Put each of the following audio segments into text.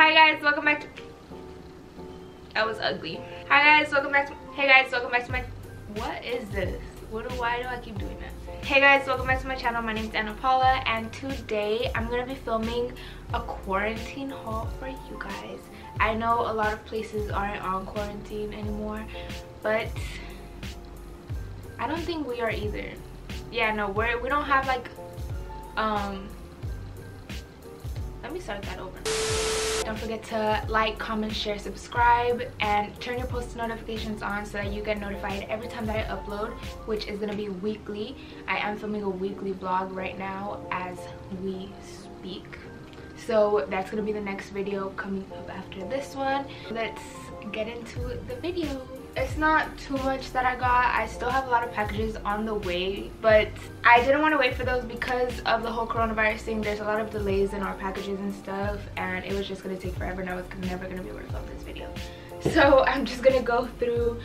Hi guys, welcome back to... That was ugly. Hi guys, welcome back to... Hey guys, welcome back to my... What is this? What do, why do I keep doing that? Hey guys, welcome back to my channel. My name is Ana Paula and today I'm going to be filming a quarantine haul for you guys. I know a lot of places aren't on quarantine anymore, but I don't think we are either. Yeah, no, we're, we don't have like, um, let me start that over. Don't forget to like, comment, share, subscribe, and turn your post notifications on so that you get notified every time that I upload, which is gonna be weekly. I am filming a weekly vlog right now as we speak. So that's gonna be the next video coming up after this one. Let's get into the video it's not too much that I got. I still have a lot of packages on the way, but I didn't want to wait for those because of the whole coronavirus thing. There's a lot of delays in our packages and stuff, and it was just going to take forever, and I was never going to be able to film this video. So I'm just going to go through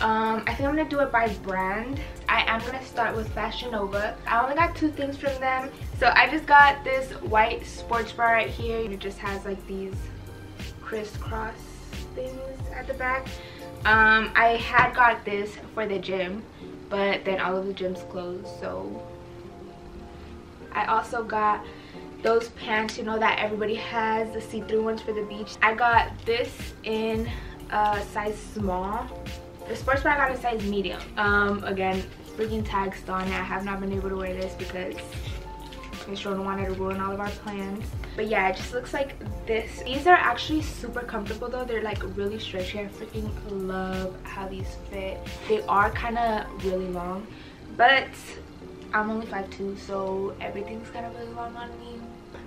um, I think I'm gonna do it by brand. I am gonna start with Fashion Nova. I only got two things from them. So I just got this white sports bra right here. It just has like these crisscross things at the back um i had got this for the gym but then all of the gyms closed so i also got those pants you know that everybody has the see-through ones for the beach. I got this in a size small. The sports bra i got a size medium. Um again freaking tags on it. I have not been able to wear this because I just don't want to ruin all of our plans. But yeah, it just looks like this. These are actually super comfortable though. They're like really stretchy. I freaking love how these fit. They are kind of really long, but I'm only 5'2", so everything's kind of really long on me.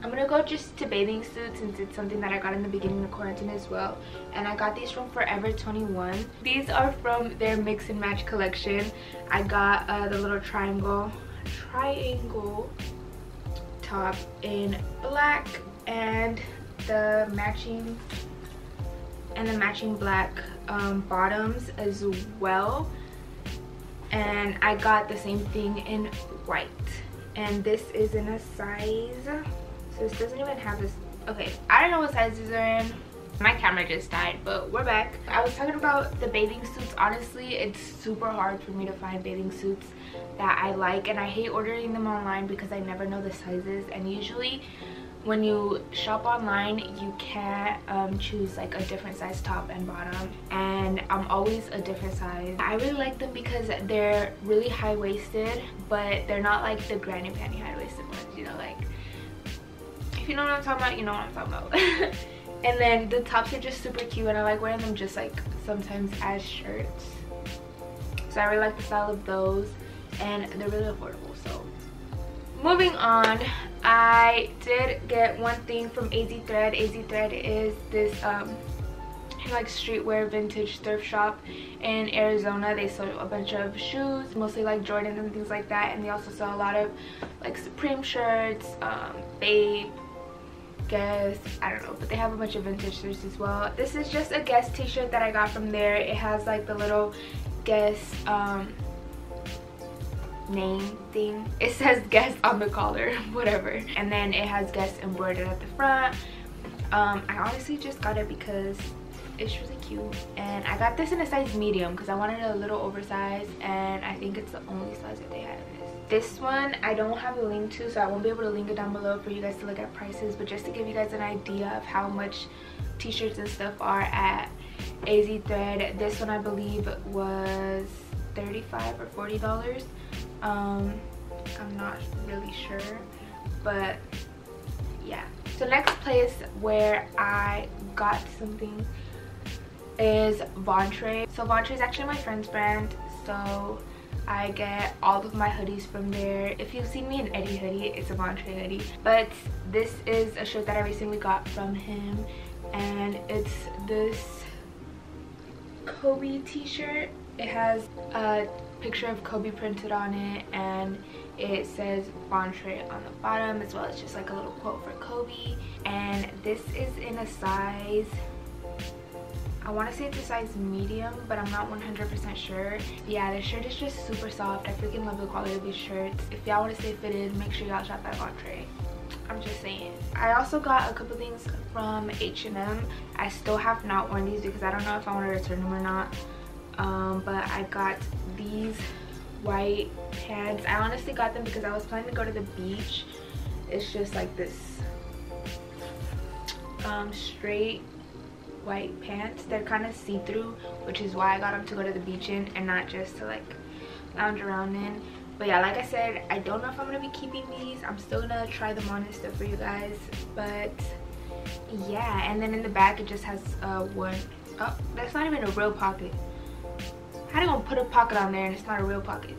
I'm gonna go just to bathing suits since it's something that I got in the beginning of quarantine as well. And I got these from Forever 21. These are from their mix and match collection. I got uh, the little triangle, triangle top in black and the matching and the matching black um, bottoms as well. And I got the same thing in white. And this is in a size so this doesn't even have this okay I don't know what sizes are in my camera just died but we're back. I was talking about the bathing suits. Honestly it's super hard for me to find bathing suits that i like and i hate ordering them online because i never know the sizes. And usually when you shop online you can't um, choose like a different size top and bottom. And i'm always a different size. I really like them because they're really high-waisted but they're not like the granny panty high-waisted ones you know like if you know what i'm talking about you know what i'm talking about and then the tops are just super cute and I like wearing them just like sometimes as shirts so I really like the style of those and they're really affordable so moving on I did get one thing from AZ Thread AZ Thread is this um like streetwear vintage thrift shop in Arizona. They sell a bunch of shoes, mostly like Jordans and things like that. And they also sell a lot of like Supreme shirts, um, Bape, Guess, I don't know, but they have a bunch of vintage shirts as well. This is just a Guess t-shirt that I got from there. It has like the little Guess um, name thing. It says Guess on the collar, whatever. And then it has Guess embroidered at the front. Um, I honestly just got it because it's really cute. And i got this in a size medium because i wanted a little oversized and i think it's the only size that they had in this. This one i don't have a link to so i won't be able to link it down below for you guys to look at prices but just to give you guys an idea of how much t-shirts and stuff are at az thread this one i believe was 35 or 40 dollars. Um i'm not really sure but yeah. So next place where i got something is Vontre. So Vontre is actually my friend's brand. So I get all of my hoodies from there. If you've seen me in Eddie hoodie, it's a Vontre hoodie. But this is a shirt that I recently got from him. And it's this Kobe t-shirt. It has a picture of Kobe printed on it and it says Vontre on the bottom as well as just like a little quote for Kobe. And this is in a size I want to say it's a size medium, but I'm not 100% sure. Yeah, the shirt is just super soft. I freaking love the quality of these shirts. If y'all want to stay fitted, make sure y'all shop at Vontre. I'm just saying. I also got a couple things from H&M. I still have not worn these because I don't know if I want to return them or not. Um, but I got these white pants. I honestly got them because I was planning to go to the beach. It's just like this um, straight white pants. They're kind of see-through, which is why I got them to go to the beach in and not just to like lounge around in. But yeah like i said i don't know if i'm gonna be keeping these. I'm still gonna try them on and stuff for you guys. But yeah and then in the back it just has uh one oh that's not even a real pocket. How do you gonna put a pocket on there and it's not a real pocket?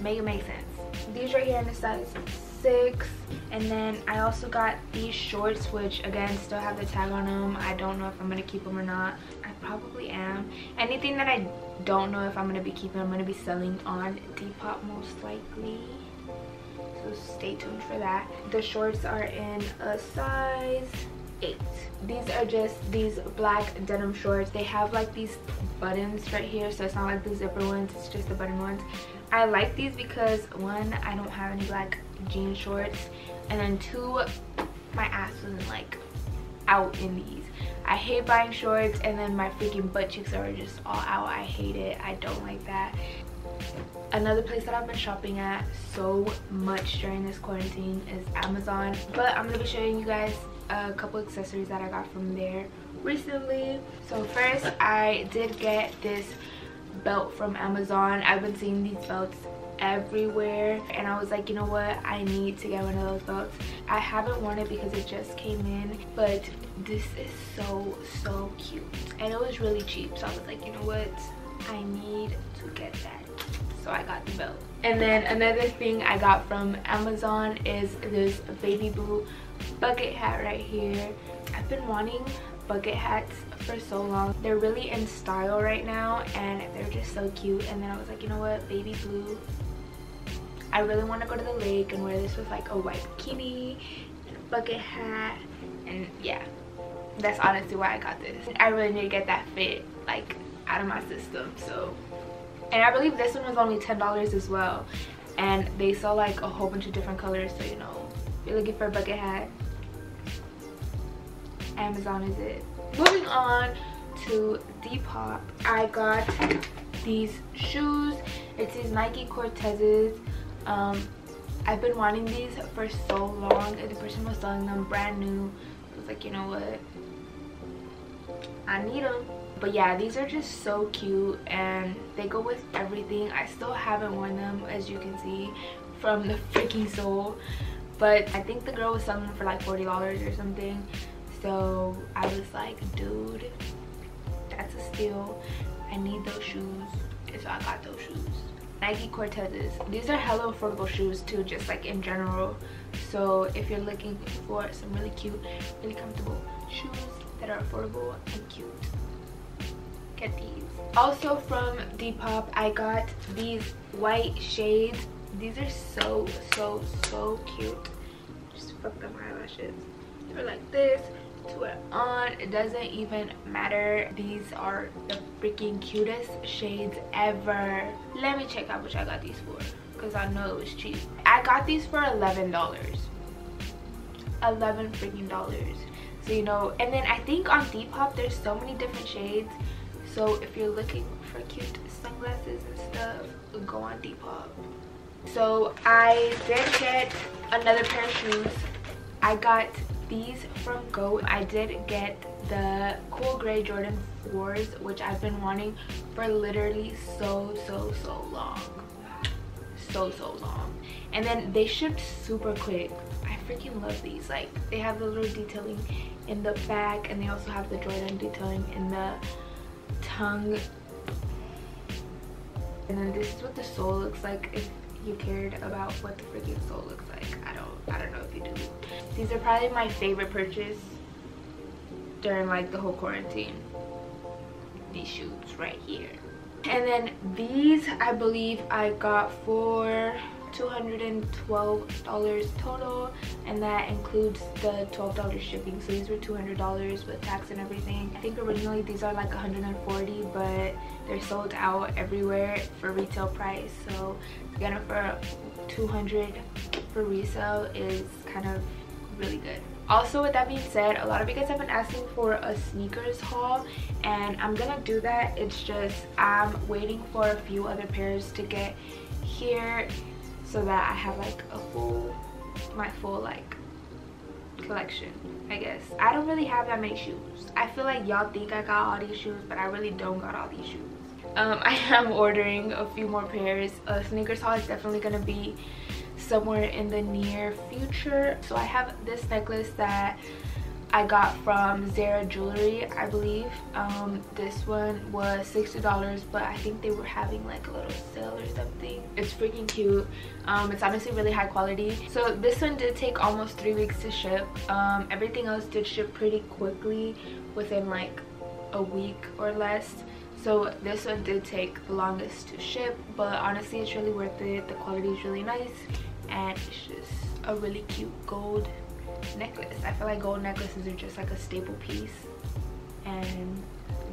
Make it make sense. These right here in the size six. And then i also got these shorts which again still have the tag on them i don't know if i'm gonna keep them or not. I probably am. Anything that i don't know if i'm gonna be keeping i'm gonna be selling on depop most likely. So stay tuned for that. The shorts are in a size eight. These are just these black denim shorts. They have like these buttons right here so it's not like the zipper ones it's just the button ones. I like these because one i don't have any black jean shorts and then two my ass wasn't like out in these. I hate buying shorts and then my freaking butt cheeks are just all out. I hate it. I don't like that. Another place that i've been shopping at so much during this quarantine is amazon but i'm gonna be showing you guys a couple accessories that i got from there recently. So first i did get this belt from amazon. I've been seeing these belts everywhere. And I was like you know what? I need to get one of those belts I haven't worn it because it just came in but this is so so cute. And it was really cheap so I was like you know what? I need to get that. So I got the belt and then another thing I got from Amazon is this baby blue bucket hat right here. I've been wanting bucket hats for so long. They're really in style right now and they're just so cute. And then i was like you know what? Baby blue I really want to go to the lake and wear this with like a white bikini and a bucket hat and yeah. That's honestly why I got this. I really need to get that fit like out of my system so. And I believe this one was only $10 as well. And they sell like a whole bunch of different colors so you know if you're looking for a bucket hat. Amazon is it? Moving on to Depop. I got these shoes. It's these Nike Cortezes um i've been wanting these for so long. And the person was selling them brand new. I was like you know what? I need them but yeah these are just so cute and they go with everything. I still haven't worn them as you can see from the freaking sole but i think the girl was selling them for like 40 dollars or something. So i was like dude that's a steal. I need those shoes. And so i got those shoes Nike Cortezes. These are hella affordable shoes too, just like in general. So if you're looking for some really cute, really comfortable shoes that are affordable and cute, get these. Also from Depop, I got these white shades. These are so, so, so cute. Just fucked up my eyelashes. They're like this to it. On it doesn't even matter. These are the freaking cutest shades ever. Let me check out which i got these for because i know it was cheap. I got these for 11 dollars. 11 freaking dollars. So you know and then i think on depop there's so many different shades. So if you're looking for cute sunglasses and stuff go on depop. So i did get another pair of shoes. I got these from GOAT. I did get the cool gray Jordan 4s, which I've been wanting for literally so, so, so long. So, so long. And then they shipped super quick. I freaking love these. Like, they have the little detailing in the back, and they also have the Jordan detailing in the tongue. And then this is what the sole looks like if you cared about what the freaking sole looks like. I don't I don't know if you do. These are probably my favorite purchase during like the whole quarantine. These shoes right here. And then these I believe I got for $212 total and that includes the $12 shipping so these were $200 with tax and everything i think originally these are like 140 but they're sold out everywhere for retail price so get them for 200 for resale is kind of really good. Also with that being said a lot of you guys have been asking for a sneakers haul and i'm gonna do that. It's just i'm waiting for a few other pairs to get here so that i have like a full my full like collection i guess. I don't really have that many shoes. I feel like y'all think i got all these shoes but i really don't got all these shoes. Um, i am ordering a few more pairs. A sneakers haul is definitely gonna be somewhere in the near future so i have this necklace that I got from Zara Jewelry, I believe. Um, this one was $60, but I think they were having like a little sale or something. It's freaking cute. Um, it's honestly really high quality. So this one did take almost three weeks to ship. Um, everything else did ship pretty quickly within like a week or less. So this one did take the longest to ship, but honestly it's really worth it. The quality is really nice and it's just a really cute gold necklace. I feel like gold necklaces are just like a staple piece. And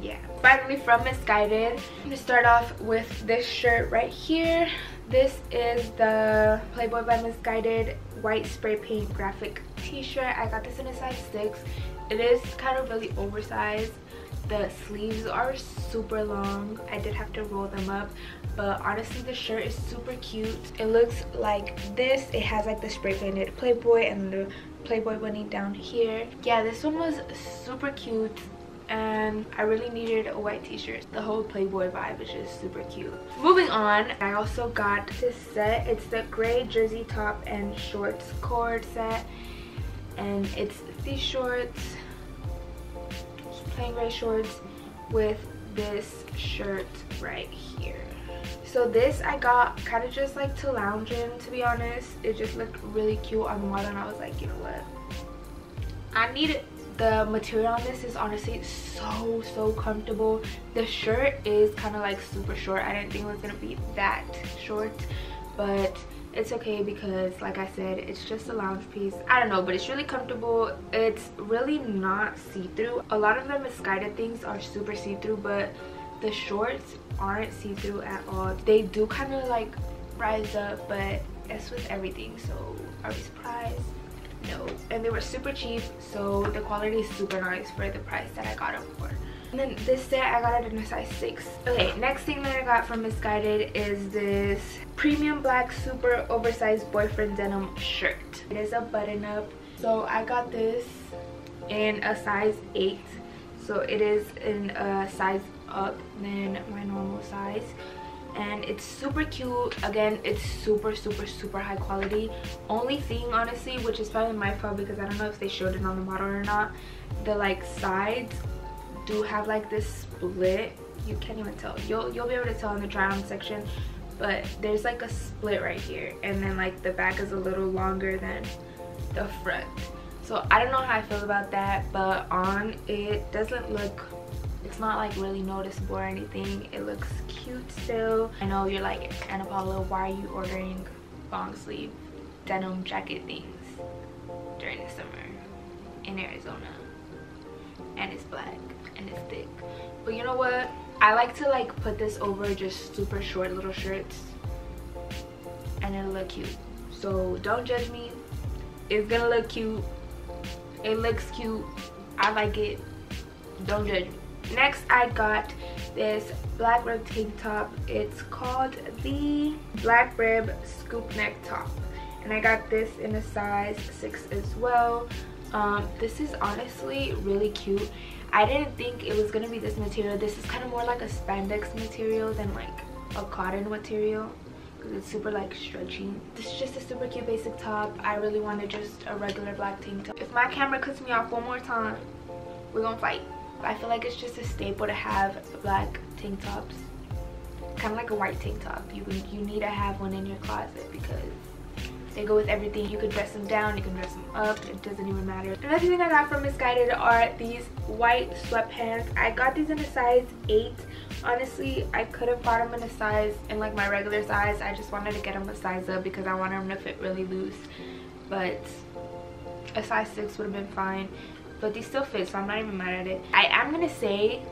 yeah. Finally from Missguided i'm gonna start off with this shirt right here. This is the playboy by Missguided white spray paint graphic t-shirt. I got this in a size six. It is kind of really oversized the sleeves are super long i did have to roll them up but honestly the shirt is super cute it looks like this it has like the spray painted playboy and the playboy bunny down here yeah this one was super cute and I really needed a white t-shirt. The whole Playboy vibe is just super cute. Moving on, I also got this set. It's the gray jersey top and shorts cord set. And it's these shorts, plain gray shorts with this shirt right here. So this i got kind of just like to lounge in to be honest. It just looked really cute on the model and i was like you know what? I need it. The material on this is honestly so so comfortable. The shirt is kind of like super short. I didn't think it was gonna be that short but it's okay because like i said it's just a lounge piece. I don't know but it's really comfortable. It's really not see-through. A lot of the Missguided things are super see-through but the shorts aren't see-through at all. They do kind of like rise up but it's with everything so are we surprised? No. And they were super cheap so the quality is super nice for the price that i got them for and then this set i got it in a size 6 okay next thing that i got from Missguided is this premium black super oversized boyfriend denim shirt. It is a button up so i got this in a size 8 so it is in a size up than my normal size. And it's super cute. Again it's super super super high quality. Only thing honestly which is probably my fault because i don't know if they showed it on the model or not the like sides do have like this split. You can't even tell. You'll you'll be able to tell in the try on section but there's like a split right here and then like the back is a little longer than the front. So i don't know how i feel about that but on it doesn't look it's not like really noticeable or anything. It looks cute still. I know you're like ana paula why are you ordering long sleeve denim jacket things during the summer in arizona? And it's black and it's thick. But you know what? I like to like put this over just super short little shirts and it'll look cute. So don't judge me. It's gonna look cute. It looks cute. I like it. Don't judge me. Next i got this black rib tank top. It's called the black rib scoop neck top. And i got this in a size six as well. Um, this is honestly really cute i didn't think it was gonna be this material. This is kind of more like a spandex material than like a cotton material. Because it's super like stretchy. This is just a super cute basic top. I really wanted just a regular black tank top. If my camera cuts me off one more time we're gonna fight. I feel like it's just a staple to have black tank tops. Kind of like a white tank top. You, you need to have one in your closet because they go with everything. You can dress them down, you can dress them up, it doesn't even matter. Another thing I got from Missguided are these white sweatpants. I got these in a size 8. Honestly, I could have bought them in a size, in like my regular size. I just wanted to get them a size up because I wanted them to fit really loose. But a size 6 would have been fine but these still fit so i'm not even mad at it i am gonna say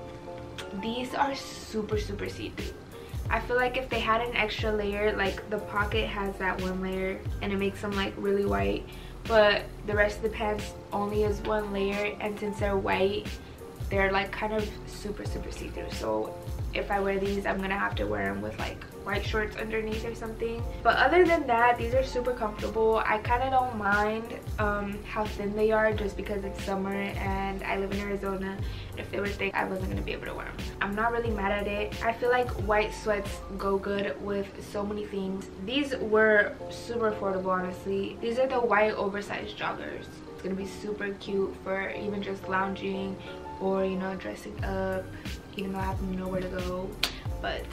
these are super super see-through I feel like if they had an extra layer, like the pocket has that one layer and it makes them like really white. But the rest of the pants only is one layer and since they're white, they're like kind of super super see-through. So if I wear these, I'm gonna have to wear them with like white shorts underneath or something. But other than that these are super comfortable. I kind of don't mind um, how thin they are just because it's summer and i live in arizona. If they were thick i wasn't gonna be able to wear them i'm not really mad at it. I feel like white sweats go good with so many things. These were super affordable honestly. These are the white oversized joggers. It's gonna be super cute for even just lounging or you know dressing up even though i have nowhere to go but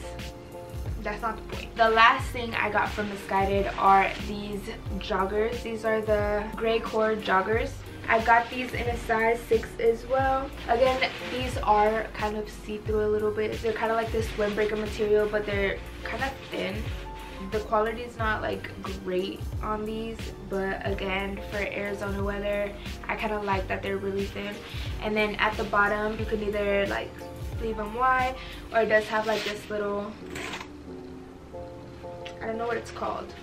that's not the point. The last thing I got from Missguided are these joggers. These are the gray core joggers. I got these in a size 6 as well. Again, these are kind of see-through a little bit. They're kind of like this windbreaker material, but they're kind of thin. The quality is not like great on these, but again, for Arizona weather, I kind of like that they're really thin. And then at the bottom, you can either like leave them wide, or it does have like this little I don't know what it's called.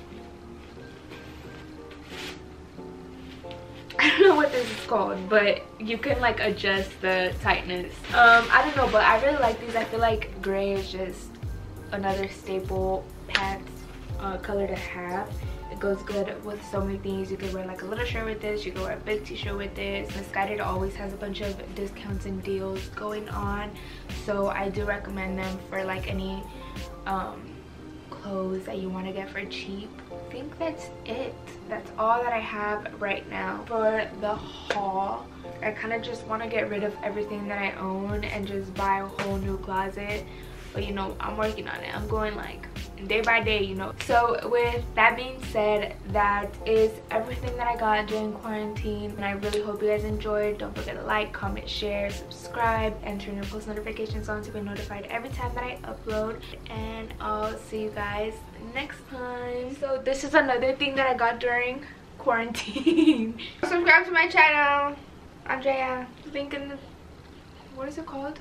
I don't know what this is called, but you can like adjust the tightness. Um, I don't know, but I really like these. I feel like gray is just another staple pants uh, color to have. Goes good with so many things. You can wear like a little shirt with this. You can wear a big t-shirt with this. Missguided always has a bunch of discounts and deals going on. So I do recommend them for like any um, clothes that you want to get for cheap i think that's it that's all that i have right now for the haul i kind of just want to get rid of everything that i own and just buy a whole new closet but you know i'm working on it i'm going like day by day you know. So with that being said that is everything that i got during quarantine and i really hope you guys enjoyed. Don't forget to like comment share subscribe and turn your post notifications on to be notified every time that i upload. And i'll see you guys next time. So this is another thing that i got during quarantine. Subscribe to my channel. Andrea link in the what is it called.